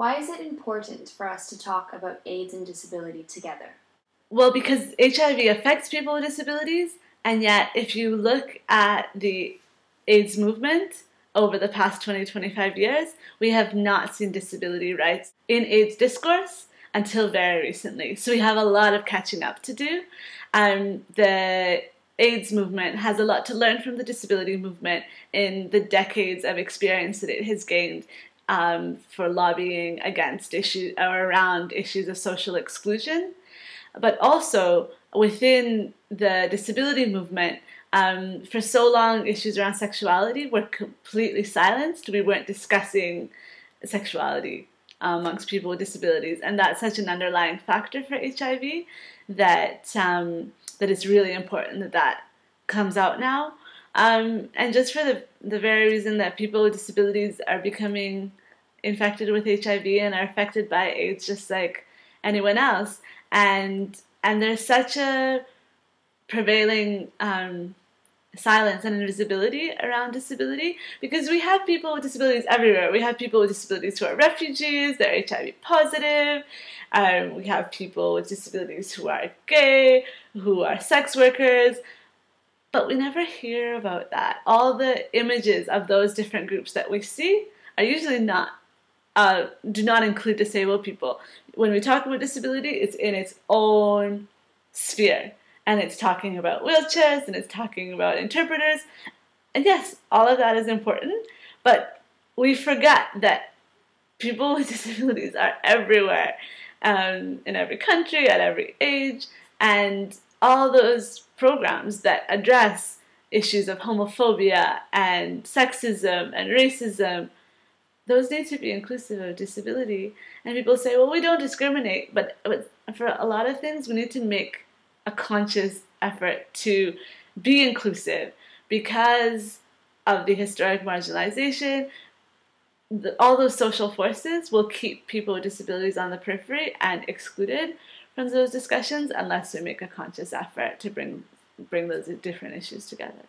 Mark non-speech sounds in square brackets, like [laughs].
Why is it important for us to talk about AIDS and disability together? Well, because HIV affects people with disabilities, and yet if you look at the AIDS movement over the past 20, 25 years, we have not seen disability rights in AIDS discourse until very recently. So we have a lot of catching up to do. Um, the AIDS movement has a lot to learn from the disability movement in the decades of experience that it has gained um, for lobbying against issues or around issues of social exclusion. But also within the disability movement, um, for so long, issues around sexuality were completely silenced. We weren't discussing sexuality amongst people with disabilities, and that's such an underlying factor for HIV that um, that it's really important that that comes out now. Um, and just for the the very reason that people with disabilities are becoming infected with HIV and are affected by AIDS just like anyone else, and and there's such a prevailing um, silence and invisibility around disability because we have people with disabilities everywhere. We have people with disabilities who are refugees, they're HIV positive. Um, we have people with disabilities who are gay, who are sex workers. But we never hear about that. All the images of those different groups that we see are usually not, uh, do not include disabled people. When we talk about disability, it's in its own sphere and it's talking about wheelchairs and it's talking about interpreters. And yes, all of that is important, but we forget that people with [laughs] disabilities are everywhere, um, in every country, at every age, and all those programs that address issues of homophobia and sexism and racism those need to be inclusive of disability. And people say, well, we don't discriminate, but, for a lot of things, we need to make a conscious effort to be inclusive because of the historic marginalization. The, all those social forces will keep people with disabilities on the periphery and excluded from those discussions unless we make a conscious effort to bring bring those different issues together.